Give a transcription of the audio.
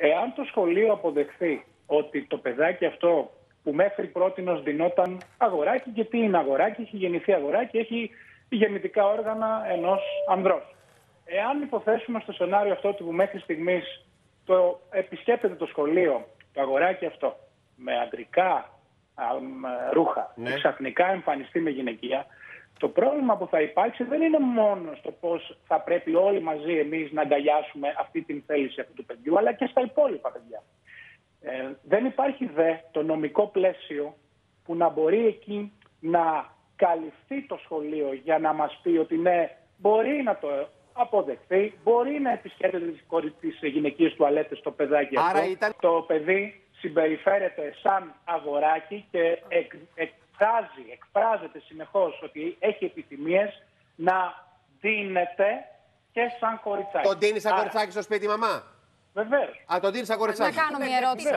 Εάν το σχολείο αποδεχθεί ότι το παιδάκι αυτό που μέχρι πρώτη δινόταν αγοράκι, και τι είναι αγοράκι, έχει γεννηθεί αγοράκι, έχει γεννητικά όργανα ενός ανδρός. Εάν υποθέσουμε στο σενάριο αυτό που μέχρι στιγμής το επισκέπτεται το σχολείο, το αγοράκι αυτό, με αντρικά ρούχα, ναι. ξαφνικά εμφανιστεί με γυναικεία, το πρόβλημα που θα υπάρξει δεν είναι μόνο στο πώς θα πρέπει όλοι μαζί εμείς να αγκαλιάσουμε αυτή την θέληση αυτού του παιδιού, αλλά και στα υπόλοιπα παιδιά. Ε, δεν υπάρχει δε το νομικό πλαίσιο που να μπορεί εκεί να καλυφθεί το σχολείο για να μας πει ότι ναι, μπορεί να το αποδεχθεί, μπορεί να επισκέπτεται τις γυναικείες τουαλέτες το παιδάκι Άρα αυτό. Ήταν... Το παιδί συμπεριφέρεται σαν αγοράκι και εκ, εκφράζει, εκφράζεται συνεχώς ότι έχει επιθυμίες να δίνεται και σαν κοριτσάκι. Τον δίνει σαν κοριτσάκι στο σπίτι, μαμά; Βεβαίως. Α, τον δίνει σαν κοριτσάκι. Να κάνω μια ερώτηση.